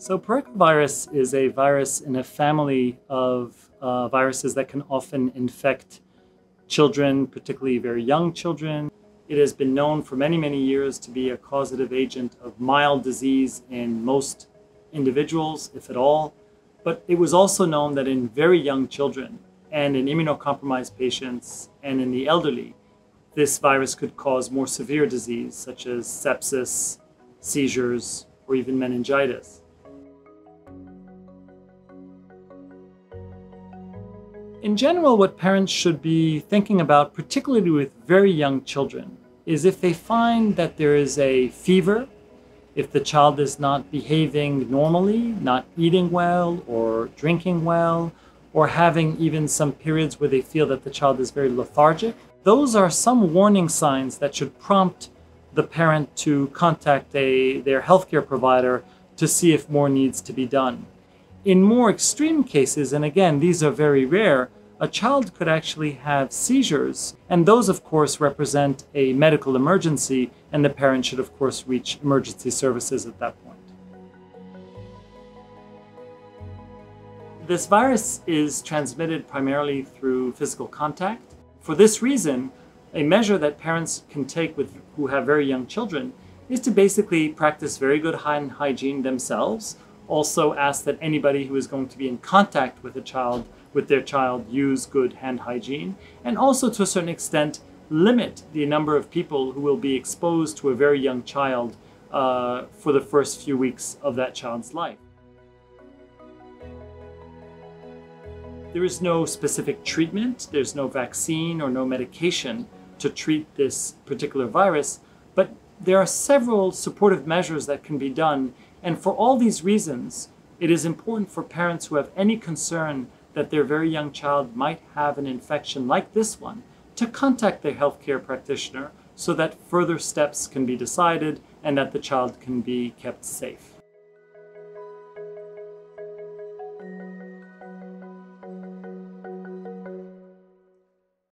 So parechovirus is a virus in a family of uh, viruses that can often infect children, particularly very young children. It has been known for many, many years to be a causative agent of mild disease in most individuals, if at all. But it was also known that in very young children and in immunocompromised patients and in the elderly, this virus could cause more severe disease such as sepsis, seizures, or even meningitis. In general, what parents should be thinking about, particularly with very young children, is if they find that there is a fever, if the child is not behaving normally, not eating well or drinking well, or having even some periods where they feel that the child is very lethargic, those are some warning signs that should prompt the parent to contact a, their healthcare provider to see if more needs to be done. In more extreme cases, and again, these are very rare, a child could actually have seizures. And those, of course, represent a medical emergency, and the parent should, of course, reach emergency services at that point. This virus is transmitted primarily through physical contact. For this reason, a measure that parents can take with who have very young children is to basically practice very good hand hygiene themselves also ask that anybody who is going to be in contact with a child, with their child, use good hand hygiene, and also to a certain extent limit the number of people who will be exposed to a very young child uh, for the first few weeks of that child's life. There is no specific treatment, there's no vaccine or no medication to treat this particular virus, but there are several supportive measures that can be done and for all these reasons, it is important for parents who have any concern that their very young child might have an infection like this one to contact their healthcare practitioner so that further steps can be decided and that the child can be kept safe.